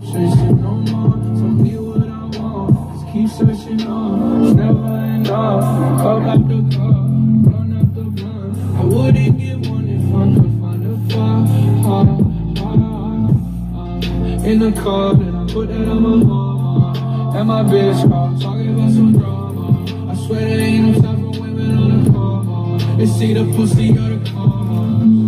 Searching no more, tell me what I want. Just keep searching on, it's never enough. Cup after cup, run after run. I wouldn't get one if I could find a fire. In the car, then I put that on my mama. And my bitch car, talking about some drama. I swear there ain't no time for women on the car. It's either pussy or the car.